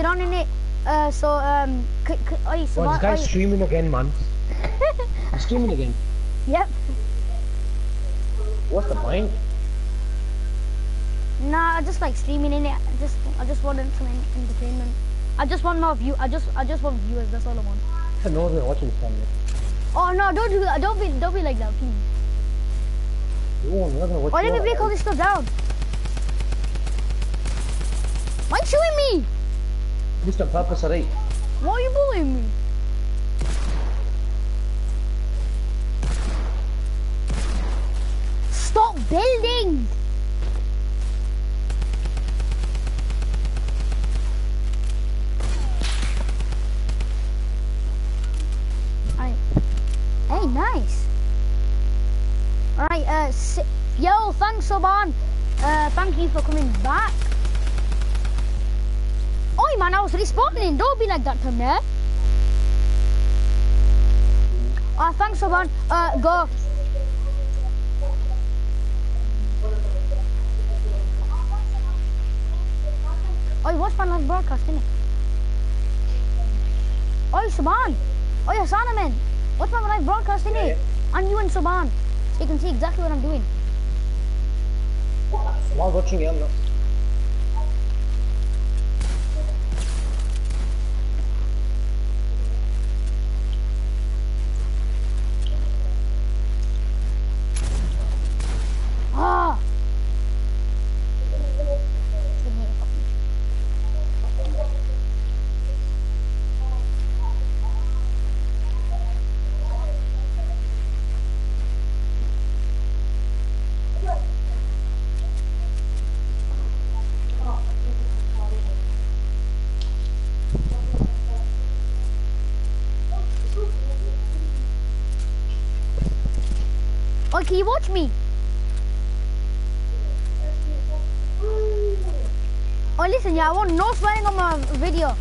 you're on in it. Uh, so um, c- c- oi, so Well, this guy's oi- streaming again, man. He's streaming again. Yep. What's the point? Nah, I just like streaming in it. I just, I just wanted some en- entertainment. I just want more view. I just, I just want viewers. That's all I want. I know they're watching this family. Oh no, don't do that. Don't be, don't be like that, please. I'm not gonna watch Why did we break all this stuff down? Why are you shooting me? Just on purpose, alright? Why are you bullying me? Stop building! Alright. Hey, nice. Alright, uh, yo, thanks, Soban. Uh, thank you for coming back. Oi, man, I was respawning. Don't be like that to me. Ah, thanks, Soban. Uh, go. Oi, watch my live broadcast, innit? Oi, Saban. Oi, Hasanaman. Watch my live broadcast, innit? And you and Saban. So you can see exactly what I'm doing. I'm watching you, I'm not. You watch me? Oh, listen, yeah, I want no swearing on my video.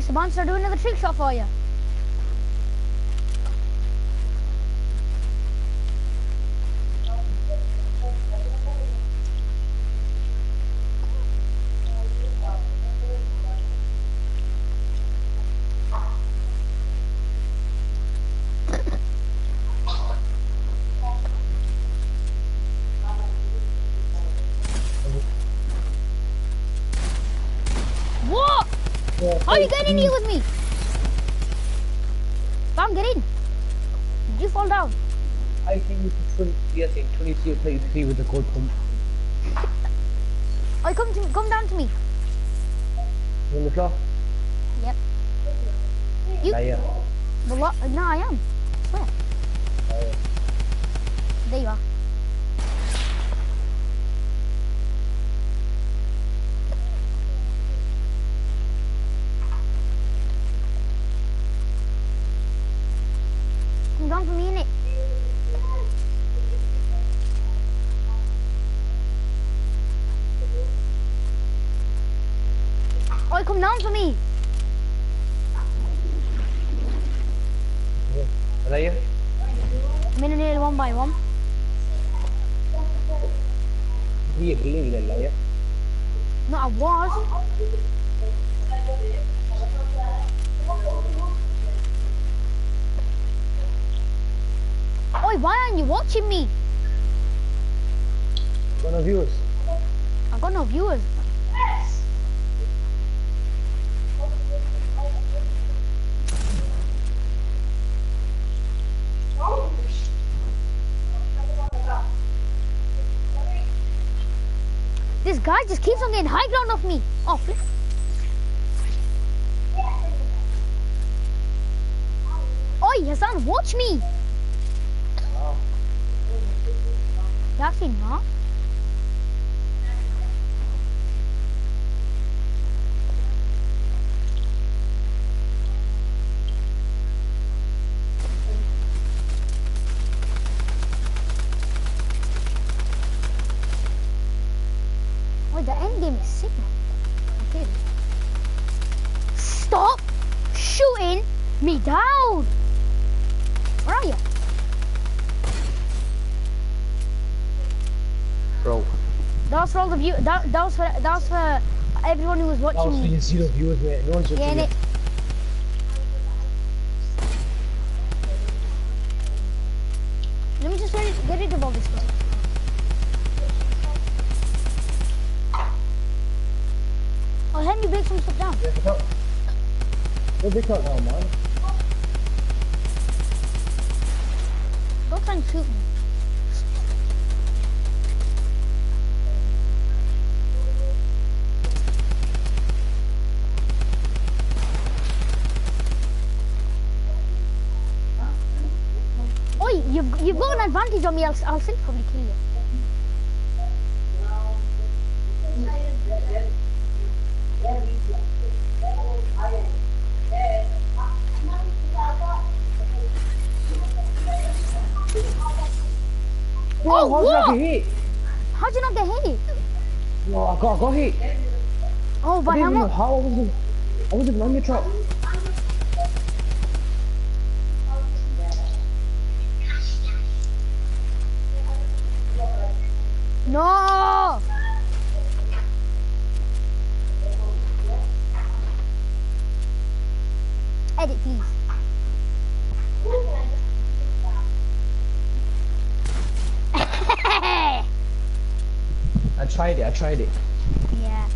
Or Saban, start doing another trick shot for you. 23 or 33 with the gold pump. Guy just keeps on getting high ground off me. Oh. Oi, oh, Hassan, watch me. Oh. You view. That, that was for that was for everyone who was That was watching for your zero viewers, mate. No one's Yeah, watching innit? it. Let me just get rid, get rid of all this stuff. Oh, help me break some stuff down. Yeah. Go pick up now, man. Don't try and shoot me. Advantage on me, I'll, I'll still probably kill you. Oh, how did I what? get hit? How'd you not get hit? No, I got, I got hit. Oh, but I'm not. how I wasn't, I wasn't on your trap. No! Edit, please. I tried it, I tried it. yeah.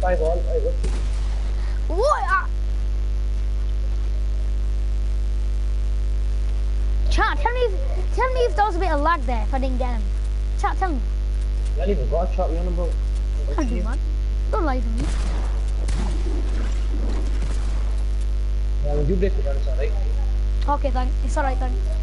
Five all, it? What? Uh... Chat, tell me tell me if there was a bit of lag there if I didn't get him. Chat, tell me. I didn't even got a chat, you bro. Can't do man. Don't lie to me. Yeah, when you break it down, it's alright. Okay, thanks. It's alright, thanks.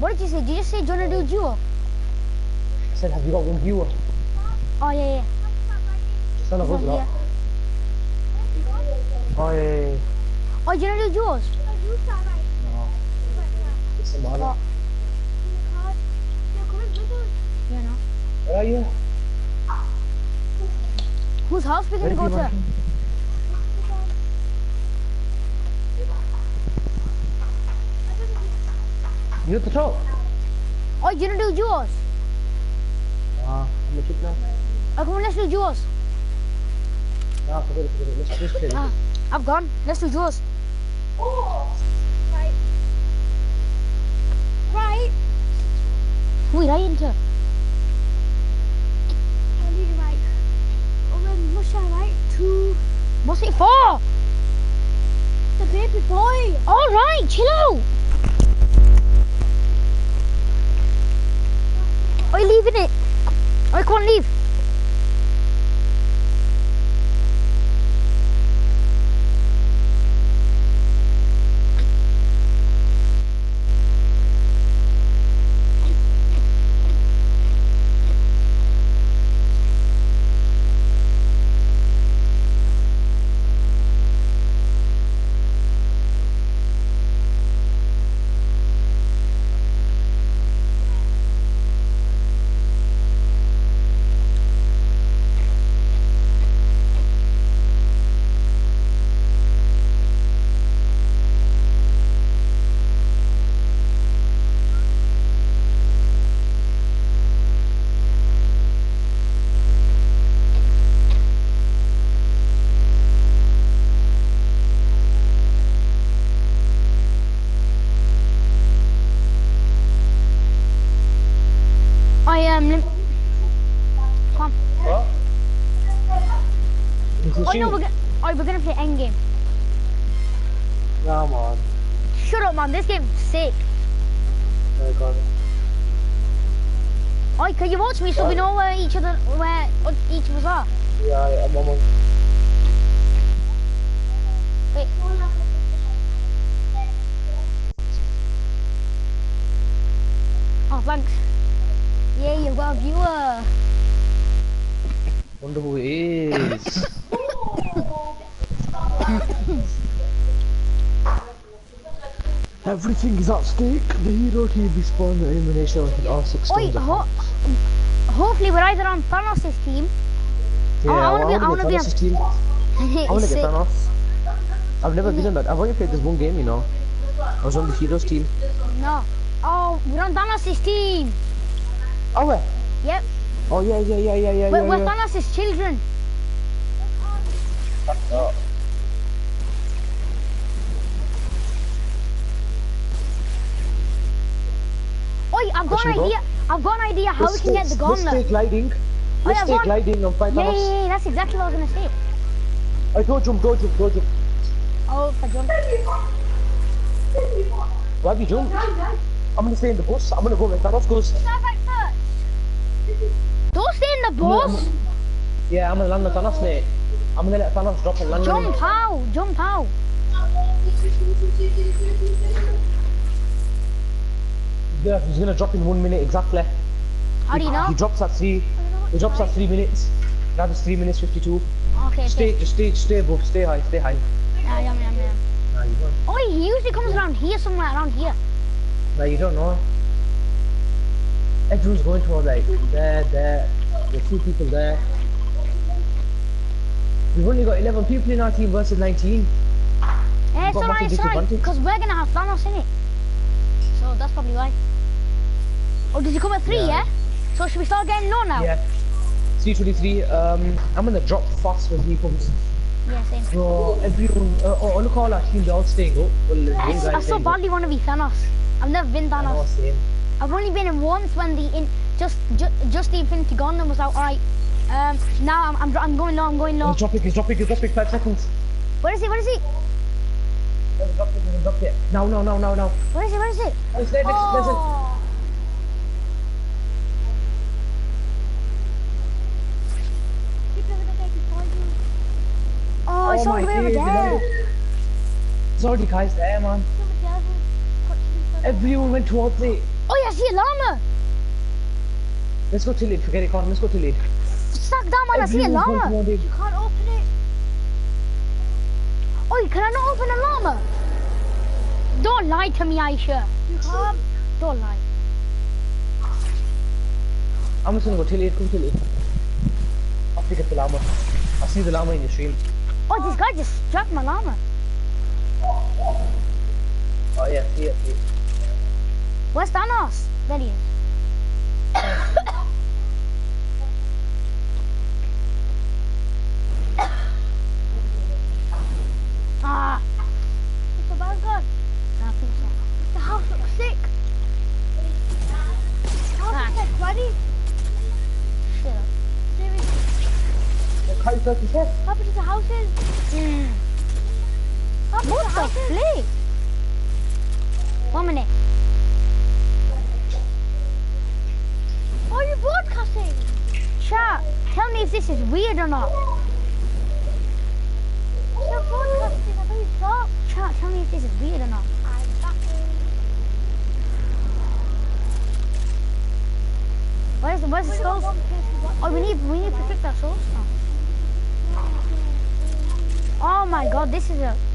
What did you say? Did you say do you want do duo? I said, have you got one viewer? Oh, yeah, yeah. Son of a yeah. Oh, yeah, yeah, yeah. Oh, do you to do duos? No. It's a mother. Oh. Yeah, no. Where are you? Whose house we gonna go to? You at the top? Oh, you wanna do duos? Ah, I'm a chip now. Oh, come on, let's do duos. Nah, forget it, forget it. Let's just play Ah, I've gone. Let's do yours. Right. Right. Who are you into? I need to like. Oh, then what's that right? To What's it for? the baby boy. All right, chill out. You leaving it? I can't leave. Each other, where each of us are? Yeah, yeah, I'm on. Wait. Oh, thanks. Yeah, you've got a uh. viewer. Wonder who it is. Everything is at stake. The hero team respawned the elimination of all six Oi, stones. ho hopefully we're either on Thanos' team. yeah, I wanna be- I I wanna want be on- Thanos' team. I want to Sick. get Thanos. I've never been on that. I've only played this one game, you know. I was on the heroes team. No. Oh, we're on Thanos' team. Oh, wait. Yep. Oh, yeah, yeah, yeah, yeah, yeah, We're, yeah. we're yeah. Thanos' children. Oh. Oi, I've got an idea. I've got an idea how we Let's can get the stay- Let's stay gliding. Let's yeah, stay go on. gliding and Yeah, yeah, yeah, that's exactly what I was gonna say. I don't jump, don't jump, don't jump. Oh, for jump. Why have you jumped? I'm gonna stay in the bus. I'm gonna go where Thanos goes. Don't stay in the bus. Yeah, I'm gonna land on Thanos, mate. I'm gonna let Thanos drop and land on. Jump out. Jump out. Yeah, he's gonna drop in one minute exactly. How do you know? He drops at three. He drops at three minutes. That is three minutes fifty-two. Okay, Stay, okay. just stay, stay above, stay high, stay high. Yeah, yeah, yeah, yeah. Nah. Oi, he usually comes around here, somewhere around here. Nah, you don't know. Everyone's going to like there, there. There's two people there. We've only got 11 people in our team versus 19. Yeah, it's alright, it's alright. Because we're gonna have Thanos in it. So that's probably why. Oh, did you come at three, yeah? Yeah. So should we start getting low now? Yeah. 323. Um, I'm gonna drop fast when he comes. Yeah, same. So everyone, uh, oh, look all our team, they're all staying up. Well, the I, I so badly want to be Thanos. I've never been Thanos. same. I've only been in once when the in just ju- just the Infinity Gauntlet was out. Alright. Um. Now I'm I'm, I'm going low. I'm going low. He's dropping, he's dropping, he's dropping, five seconds. Where is he? Where is he? He's dropped it, he's dropped it. No, no, now, now, now. Where is he? Where is he? Oh, it's there, next, there's a- Oh. It's my over days, there. remember? There's already guys there, man. Everyone went towards it. Oh, yeah, I see a llama. Let's go till lead, forget it, Con. Let's go till lead. Suck down, man. I see a Everyone's going llama. toward it. Can't open it. Oh, can I not open a llama? Don't lie to me, Aisha. You can't. Don't lie. I'm just gonna go till it, come till it. I'll pick up the llama. I see the llama in the stream. Oh, this guy just struck my llama. Oh yeah, see it, see it. Where's Thanos? There he is. my god,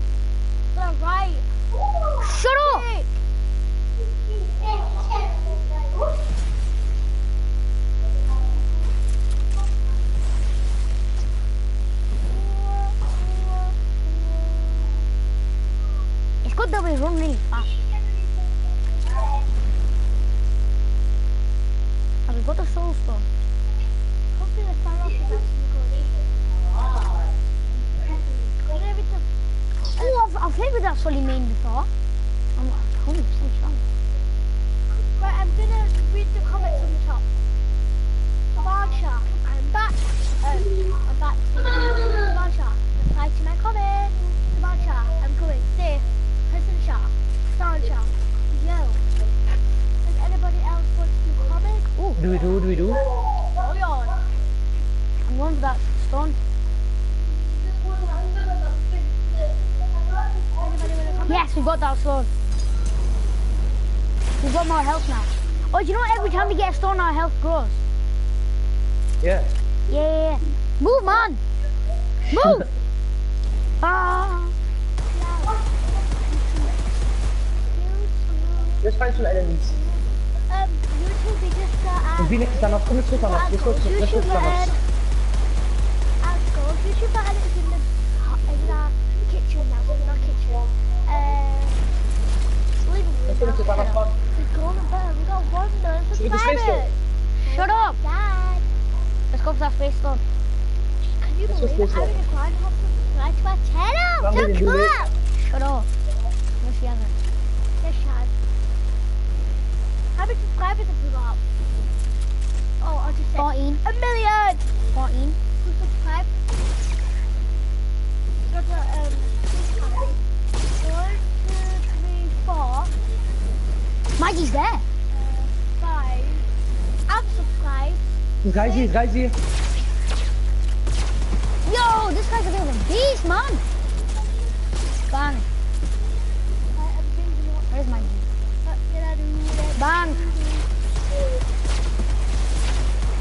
got more health now. Oh, do you know what? Every time we get a stone, our health grows. Yeah. Yeah, yeah, yeah. Move, man. Move. ah. Let's find some enemies. Um, YouTube, we just got We need to stand up. Come let's go stand up. Let's go. Let's go stand up. Let's go. YouTube button in the in the kitchen now. Not kitchen. Uh, living room. Let's go to stand up. We got a button. We got one million Should we just face subscribers. Shut up. Dad, Let's go for that space stone. can you Let's believe face it. in a grind have subscribed to our channel? I'm So gonna do cool. it. Shut up. No, she hasn't. Yes, Shad. How many subscribers have we got? Oh, I'll just say 14. a million. 14. Who subscribed? Got the um. One, two, three, four, Maggie's there. uh, five. I've subscribed. Guys here. Guys here. Yo, this guy's a bit of a beast, man. Bang. I'm changing Where's Maggie? what did I do? Bang.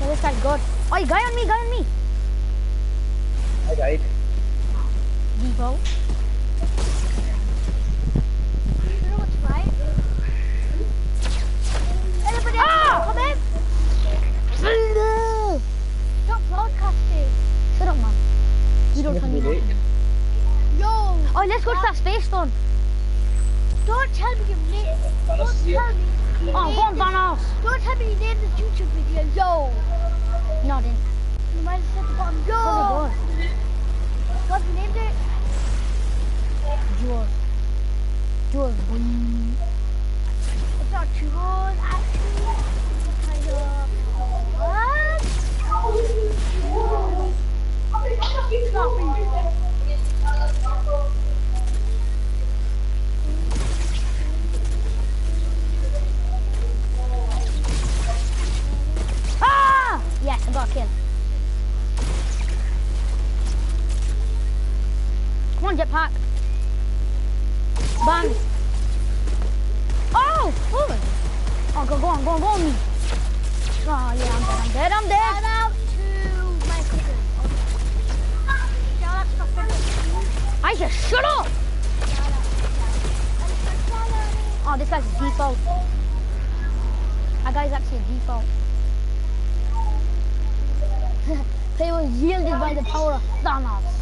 Yeah, this guy's good. Oh, you guy on me, guy on me. I died. Devo. Don't tell me Maybe Yo. Oh, let's go to that space stone. Don't tell me your name. Oh, don't tell me. your Oh, go on, name. Thanos. Don't tell me you named the YouTube video. Yo. No, I didn't. You might have said the bottom. Yo. By the power of Thanos.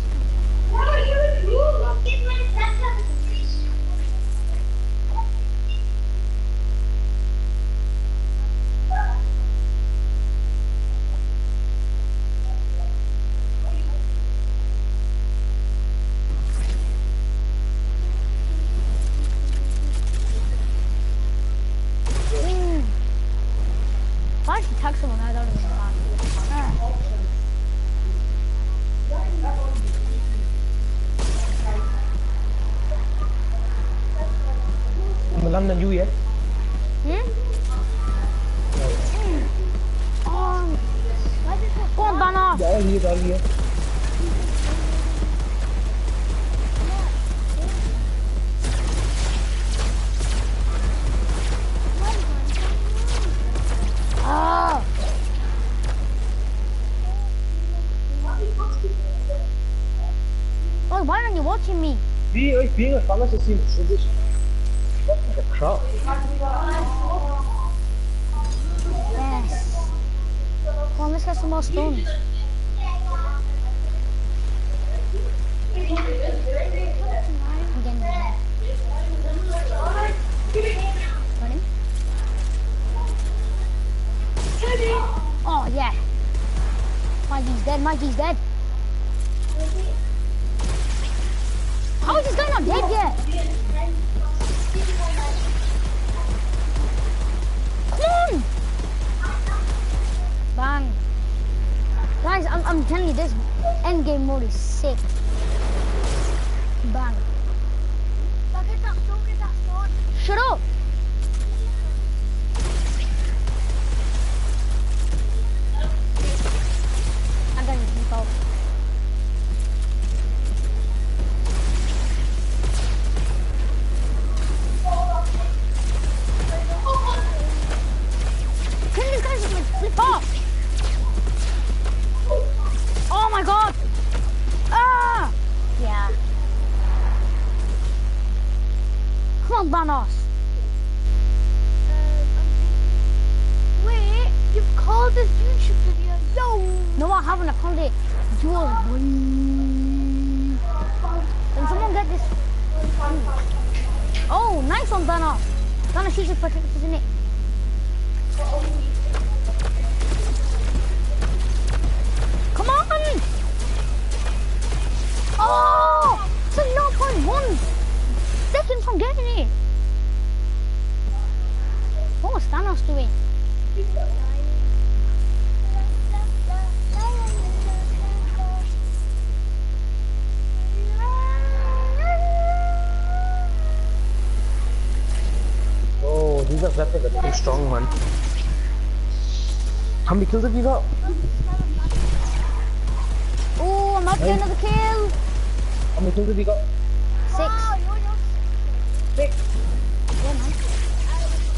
Yes. Come on, let's get some more stones. I'm getting there. Running. Oh, yeah. Mikey's dead, Mikey's dead. Is this guy not dead yet? Come on! Bang. Guys, I'm, I'm telling you, this endgame mode is sick. Bang. Seconds from getting it. What was Thanos doing? Oh, these are weapons are too strong, man. How many kills have you got? Oh, I'm up to another kill. How many kills have you got? Six.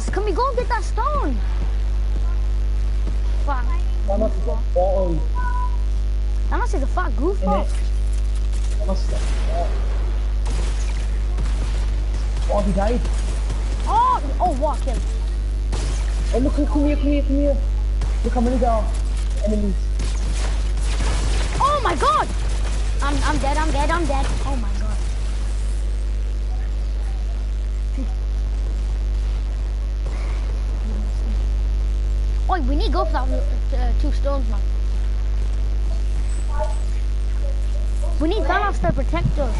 Thanos, can we go get that stone? Fuck. Thanos has got ball Thanos is a fat goofball. Thanos got ball. Oh, he died. Oh, oh, what kill? Oh, look, come here, come here, come here. Look how many there are. Enemies. Oh my god! I'm, I'm dead, I'm dead, I'm dead. Oh my god. Oh, we need to go for that uh, two stones, man. We need Thanos to protect us.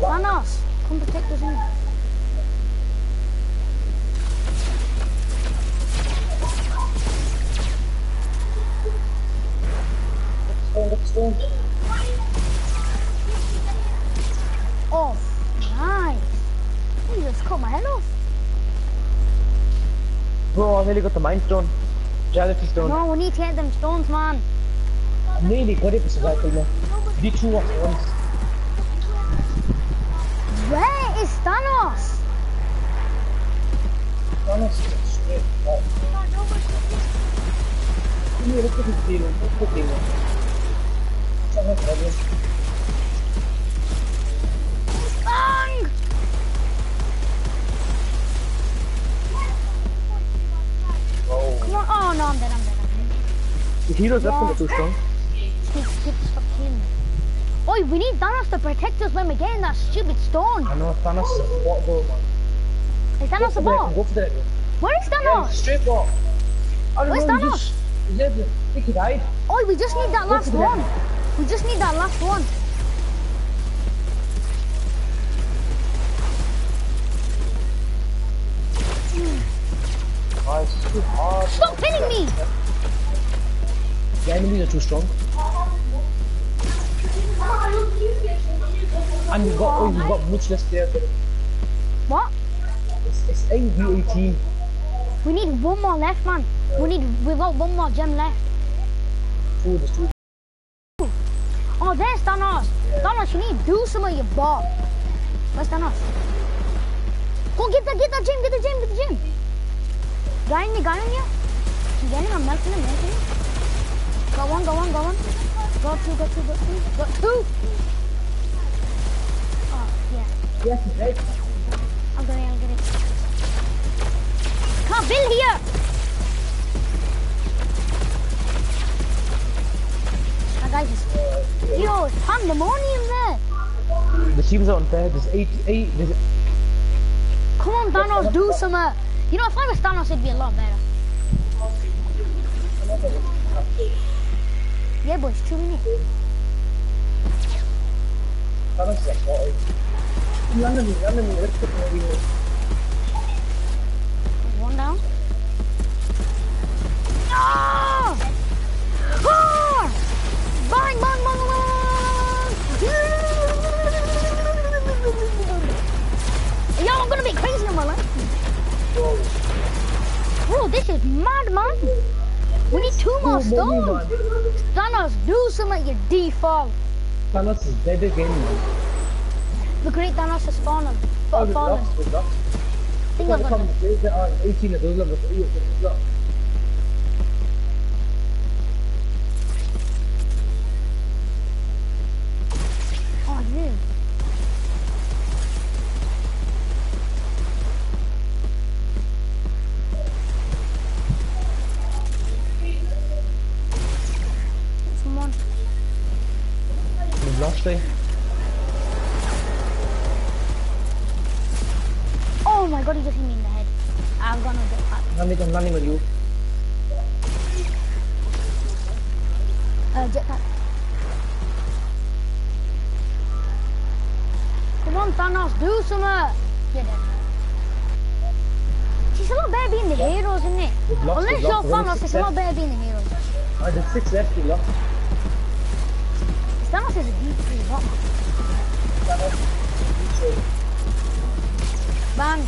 Thanos come protect us in. I nearly got the mind stone. Gravity stone. No, we need to get them stones, man. I nearly got it, but survival, man. The two once. Where is Thanos? Thanos is straight. Oh, come here, look at this deal. Look at this deal. It's Oh. Oh, no, I'm dead, I'm dead, I'm dead. The hero's in the two strong. Skip, Oi, we need Thanos to protect us when we get in that stupid stone. I know Thanos is a bot goal, man. Um, is Go Thanos for a the bot? Go for the Where is Yeah, Thanos? straight bot. I don't Where's know, Thanos? just- he did- I think he died. Oi, we just need that last one. We just need that last one. Too hard. Stop hitting me! The enemies are too strong. And we've got, oh, we've got much less there. What? It's, it's 8 v 18. We need one more left, man. We need, we've got one more gem left. Two, there's two. Oh, there's Thanos. Thanos, you need to do something, you bot. Where's Thanos? Go get that, get that gem, get the gem, get the gem. Guy you, guy in you. I'm getting him, I'm melting. Got one, got one, got one. Got two, got two, got two, got two. Oh, yeah. Yes, right. I'll get it, I'll get it. Can't build here. My guys, it's, yo, it's pandemonium there. The teams are unfair. There's 8, 8, there's Come on, Thanos, do something. You know, if I was Thanos, it'd be a lot better. Yeah, boys, two minutes. Thanos is a 40. London, London, let's put the video. One down. Ah! Mad, man. We need two more stones. Thanos, do something, you default. Thanos is dead again, man. The great Thanos has fallen. Oh, fallen. lost, lost. I think I'm at the gonna. comments, there are uh, 18 of those levels. On, Thanos, do something. You're dead. It's a lot better being the heroes, isn't it? Lost, Unless you're Thanos, it's a lot better being the heroes. Ah, there's six left, we lost. Thanos is a deep free bot. Bang.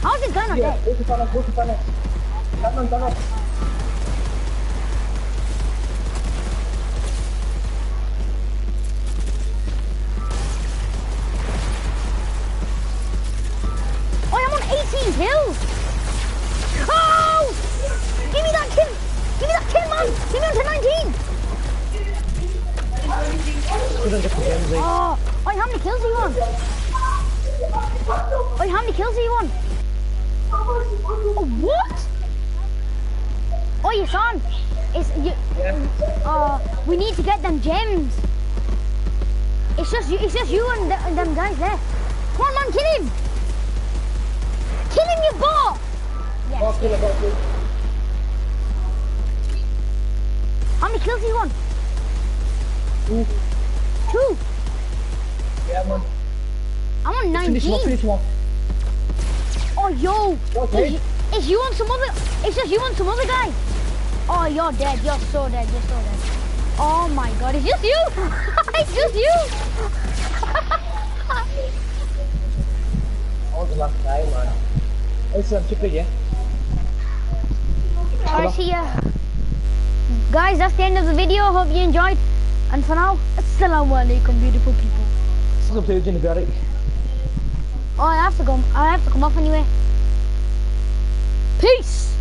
How's it gonna Yeah, dead? go to Thanos, go to Thanos. On, Thanos. 18 kills. Oh! Give me that kill. Give me that kill, man. Give me on to 19. Couldn't get the gems, eh? Oh, oh, how many kills are you on? Oh, how many kills are you on? Oh, what? Oh, your son. It's you. Uh, we need to get them gems. It's just you. It's just you and, the, and them guys there. Come on, man, kill him. Kill him, you bot. Yes. Got kill, got kill. How many kills you on? Two. Two. Yeah, man. I'm on Finish him off, 19. finish him off. Oh, yo. Okay. Is, is you on some other? It's just you on some other guy. Oh, you're dead. You're so dead. You're so dead. Oh my God! It's just you. it's just you. I was the last guy, man. Chip it, yeah? Alright, see ya. Guys, that's the end of the video. Hope you enjoyed. And for now, assalamu alaikum, beautiful people. This is a page in the garage. Oh, I have to go. I have to come off anyway. Peace.